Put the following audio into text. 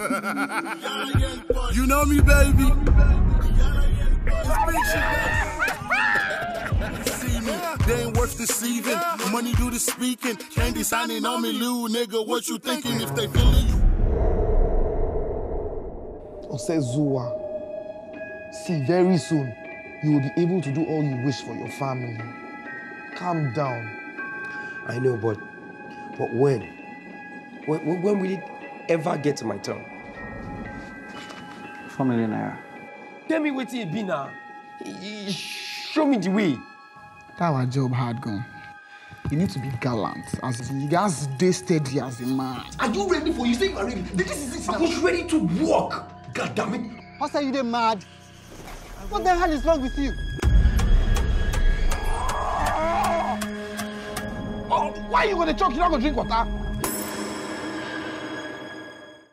you know me, baby. See me, they ain't worth deceiving. Money do the speaking. Can't designing on me, little nigga. What you thinking if they feeling you? Osezua, see, very soon you will be able to do all you wish for your family. Calm down. I know, but but when? When, when will it ever get to my turn? Four million naira. Tell me what it be now. Show me the way. That our job hard gone. You need to be gallant. As you guys stay steady as a man. Are you ready for you? Say you are ready. This is it. I was ready to walk. God damn it. Pastor, you dey mad? What the hell is wrong with you? Oh, why you gonna choke? You not gonna drink water?